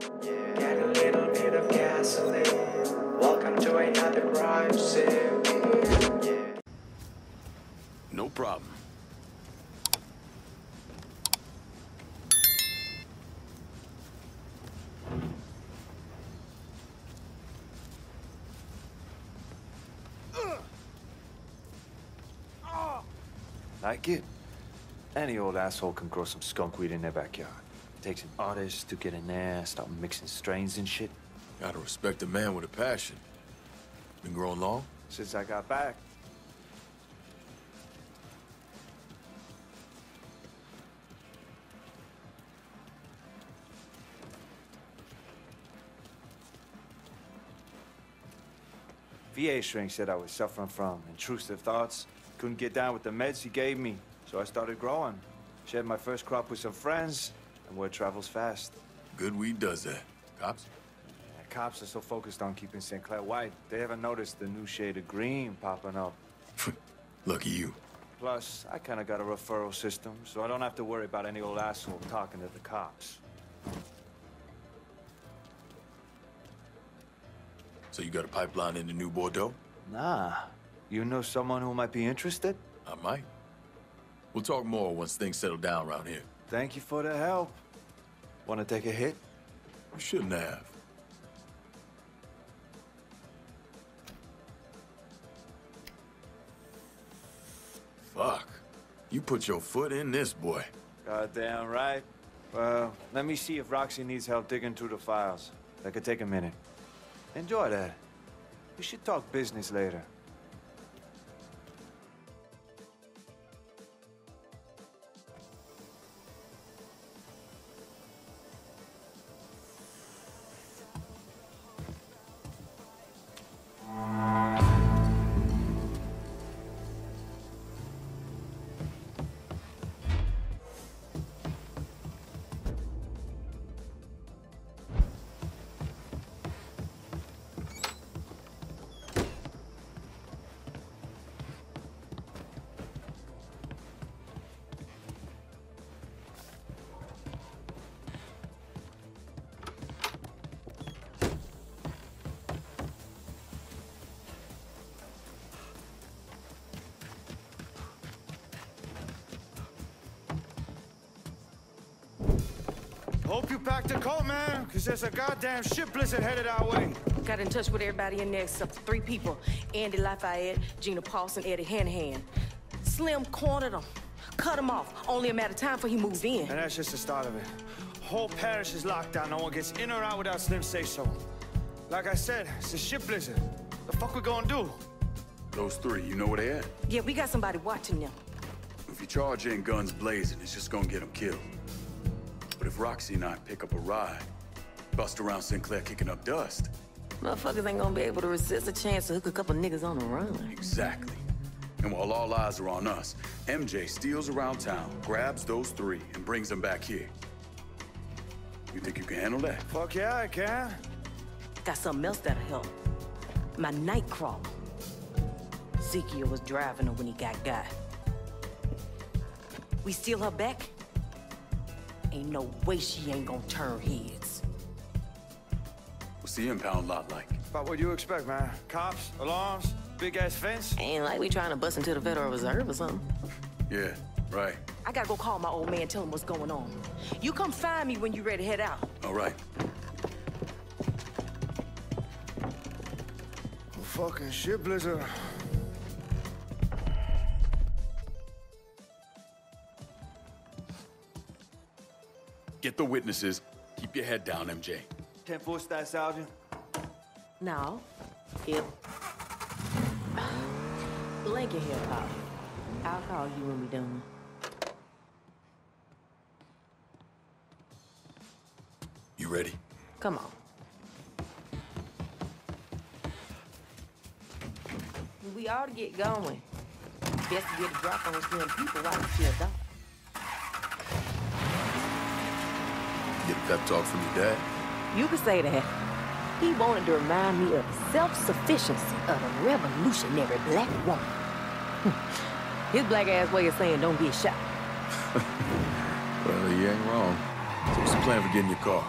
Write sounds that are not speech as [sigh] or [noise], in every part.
Yeah. Get a little bit of gasoline. Welcome to another crime scene. Yeah. No problem. Like it? Any old asshole can grow some skunk weed in their backyard. Takes an artist to get in there, start mixing strains and shit. Gotta respect a man with a passion. Been growing long? Since I got back. VA shrink said I was suffering from intrusive thoughts. Couldn't get down with the meds he gave me, so I started growing. Shared my first crop with some friends, and word travels fast. Good weed does that. Cops? Yeah, cops are so focused on keeping Sinclair white, they haven't noticed the new shade of green popping up. [laughs] Lucky you. Plus, I kinda got a referral system, so I don't have to worry about any old asshole talking to the cops. So you got a pipeline into New Bordeaux? Nah. You know someone who might be interested? I might. We'll talk more once things settle down around here. Thank you for the help. Wanna take a hit? You shouldn't have. Fuck. You put your foot in this, boy. Goddamn right. Well, let me see if Roxy needs help digging through the files. That could take a minute. Enjoy that. We should talk business later. Hope you packed a coat, man, because there's a goddamn ship blizzard headed our way. Got in touch with everybody in there except for three people. Andy Lafayette, Gina Paulson, Eddie Hanahan. Slim cornered them. Cut him off. Only a matter of time before he moves in. And that's just the start of it. Whole parish is locked down. No one gets in or out without Slim say so. Like I said, it's a ship blizzard. The fuck we gonna do? Those three, you know where they at? Yeah, we got somebody watching them. If you charge in guns blazing, it's just gonna get them killed. But if Roxy and I pick up a ride, bust around Sinclair kicking up dust, Motherfuckers ain't gonna be able to resist a chance to hook a couple niggas on the run. exactly. And while all eyes are on us, MJ steals around town, grabs those three, and brings them back here. You think you can handle that? Fuck yeah, I can. Got something else that'll help. My nightcrawler. Ezekiel was driving her when he got got. We steal her back? Ain't no way she ain't gonna turn heads. What's the impound lot like? About what you expect, man. Cops, alarms, big ass fence. Ain't like we trying to bust into the Federal Reserve or something. Yeah, right. I gotta go call my old man, tell him what's going on. You come find me when you ready to head out. All right. Fucking shit, blizzard. The witnesses. Keep your head down, MJ. 10-4 stat, Sergeant. Now, No. Hip. Blanket here, Pop. I'll call you when we're done. You ready? Come on. We ought to get going. Best to get a drop on some people while we still dark. Get a pep talk from your dad? You could say that. He wanted to remind me of the self-sufficiency of a revolutionary black woman. [laughs] His black ass way of saying don't get shot. [laughs] Well, he ain't wrong. So what's the plan for getting your car?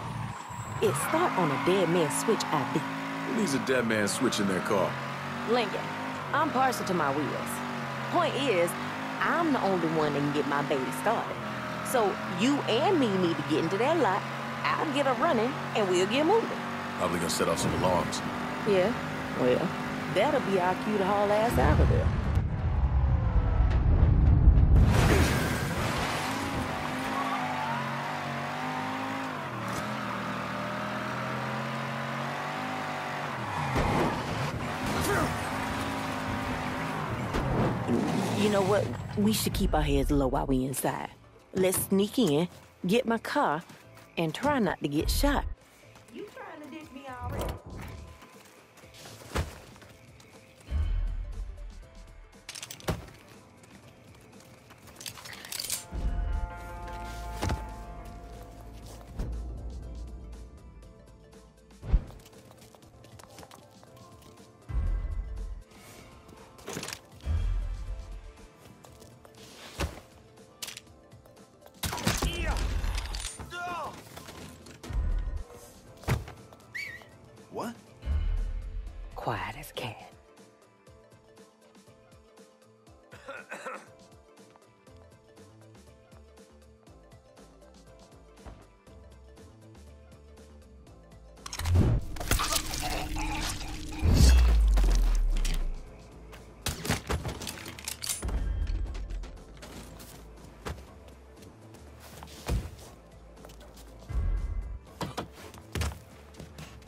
It start on a dead man switch ID. Who needs a dead man switch in their car? Lincoln, I'm partial to my wheels. Point is, I'm the only one that can get my baby started. So you and me need to get into that lot. I'll get her running, and we'll get moving. Probably gonna set off some alarms. Yeah, well, that'll be our cue to haul ass out of there. You know what? We should keep our heads low while we inside. Let's sneak in, get my car, and try not to get shot.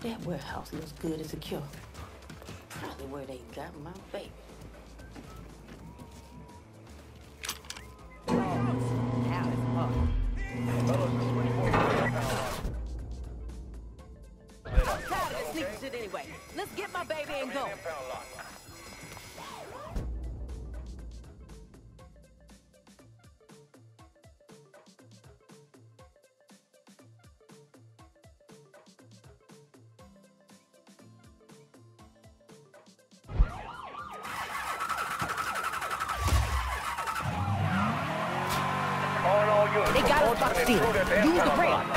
That warehouse looks good and secure. Probably where they got my baby. They got us boxed in. Use the ramp.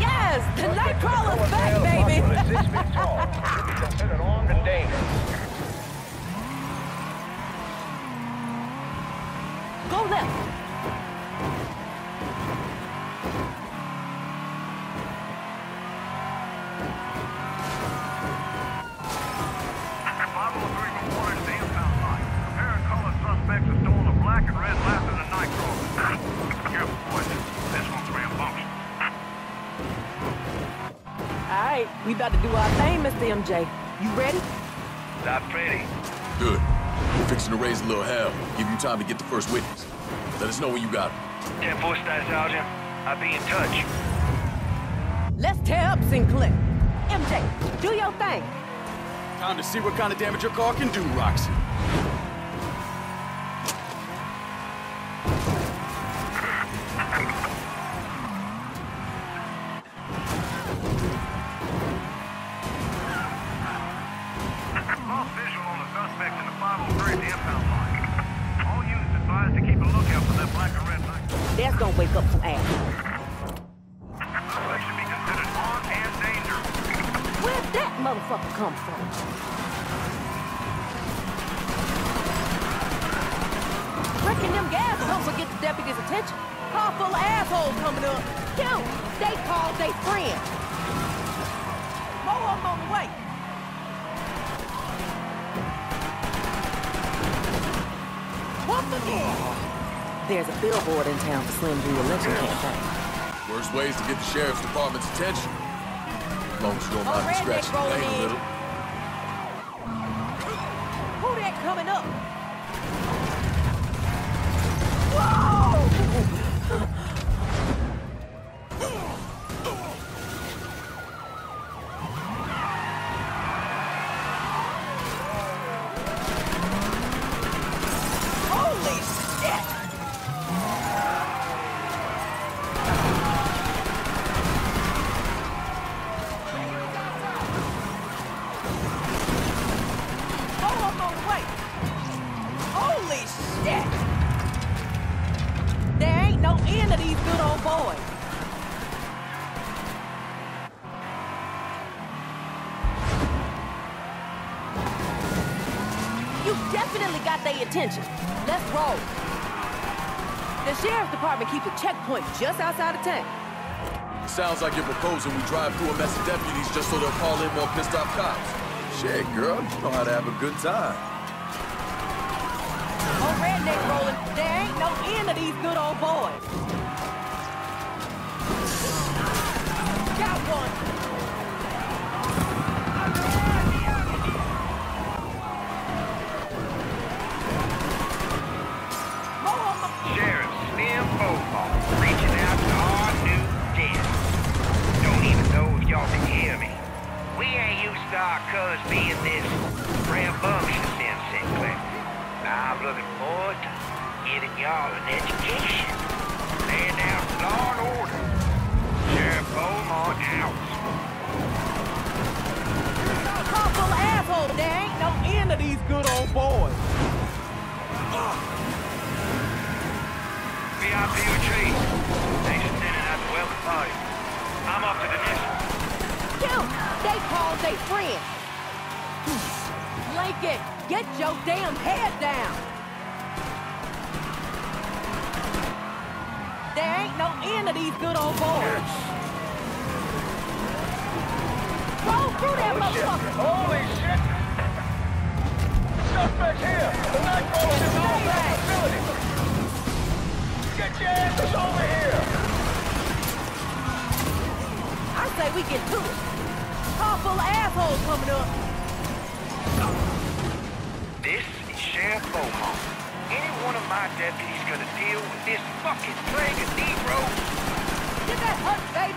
Yes, the Nightcrawler's back, baby. [laughs] Go left. We about to do our thing, Mr. MJ. You ready? Not ready. Good. We're fixing to raise a little hell. Give you time to get the first witness. Let us know when you got him. 10 4 Star Sergeant. I'll be in touch. Let's tear up Sinclair. MJ, do your thing. Time to see what kind of damage your car can do, Roxy. Reckon them gas pumps will get the deputy's attention. Car full of assholes coming up. Kill 'em. They called they friend. More of 'em on the way. What the There's a billboard in town for Slim G election campaign. Worst ways to get the sheriff's department's attention. As long as you don't mind scratching your rolling a little. You definitely got their attention. Let's roll. The sheriff's department keeps a checkpoint just outside of town. Sounds like you're proposing we drive through a mess of deputies just so they'll call in more pissed off cops. Shit, girl, you know how to have a good time. Oh, redneck rolling. There ain't no end of these good old boys. They friend. Lincoln, get your damn head down. There ain't no end of these good old boys. Roll through that motherfucker. Holy shit! Suspect here! The nightcrawler is all that facility! Get your asses over here! I say we get to it. Of assholes coming up. This is Sheriff Beaumont. Any one of my deputies gonna deal with this fucking plague of Negroes? Get that hut, baby.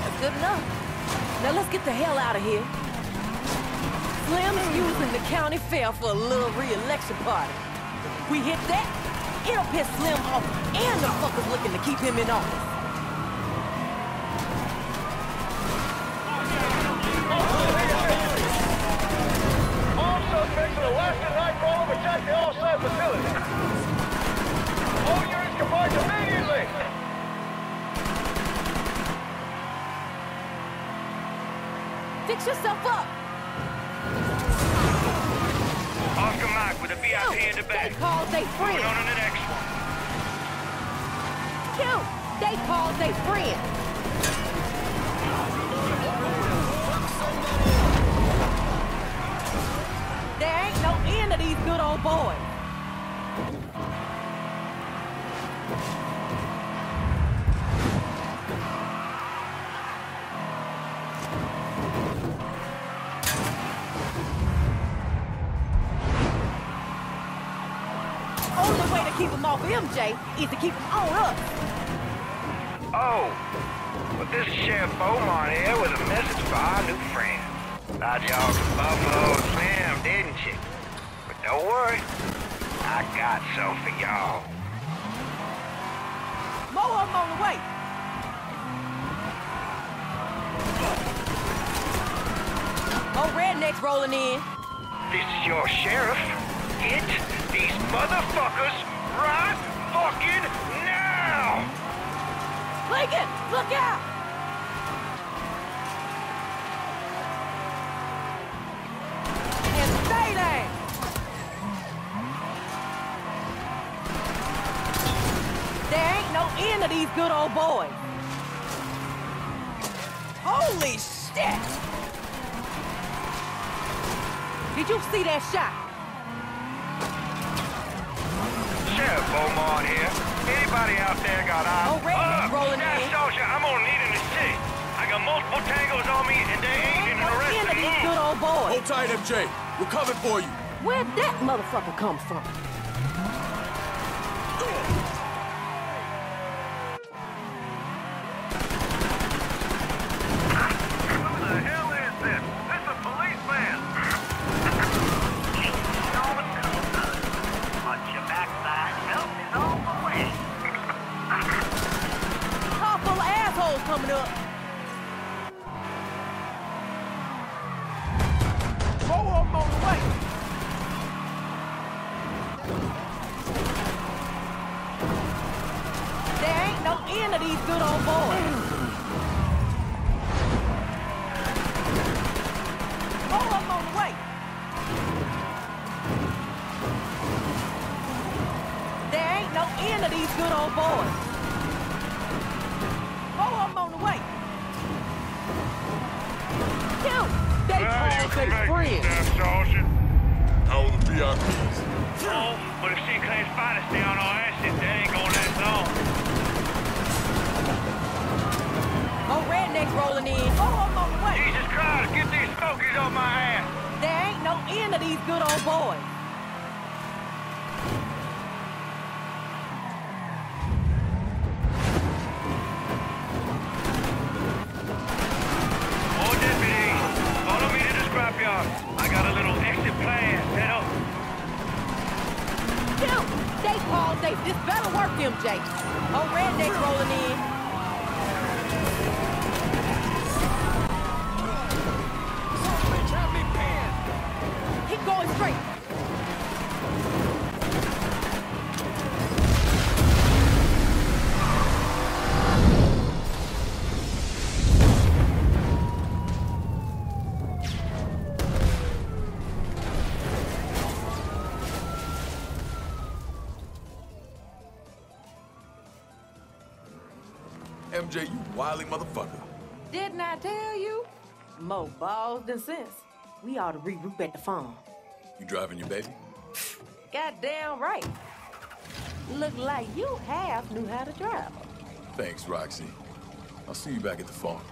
That's good enough. Now let's get the hell out of here. Slim's using the county fair for a little re-election party. We hit that, it'll piss Slim off and the fuckers looking to keep him in office. All suspects in VIP in the They back. called they Moving friend. on to the next one. Cute. They called they friend. There ain't no end of these good old boys. Only way to keep them off MJ is to keep them on us. Oh, well, this is Sheriff Beaumont here with a message for our new friend. Thought y'all could Buffalo Slim, didn't you? But don't worry, I got some for y'all. More of them on the way. More rednecks rolling in. This is your sheriff. Get these motherfuckers right fucking now! Lincoln, look out! And stay there! Ain't no end of these good old boys. Holy shit! Did you see that shot? Sheriff Beaumont here. Anybody out there got eyes? Oh, Redneck's uh, rolling Staff in. Sergeant, I'm gonna need in the city. I got multiple tangos on me, and they ain't in No an end of arresting these move. good old boys. Hold tight, MJ. We're coming for you. Where'd that motherfucker come from? These good old boys. Oh, I'm on the way. There ain't no end of these good old boys. Oh, I'm on the way. Cute. They call they friends. Sergeant. How are the VIPs? Oh, but if Sinclair's fight us down on acid, that ain't gonna last long. More rednecks rolling in. Oh, I'm on the way. Jesus Christ, get these smokies off my ass! There ain't no end of these good old boys. More deputies, follow me to the scrapyard. I got a little exit plan set up. Cute. They call they this better work, MJ. Oh, rednecks rolling in. Wily motherfucker. Didn't I tell you? More balls than sense. We ought to regroup at the farm. You driving your baby? Goddamn right. Look like you half knew how to drive. Thanks, Roxy. I'll see you back at the farm.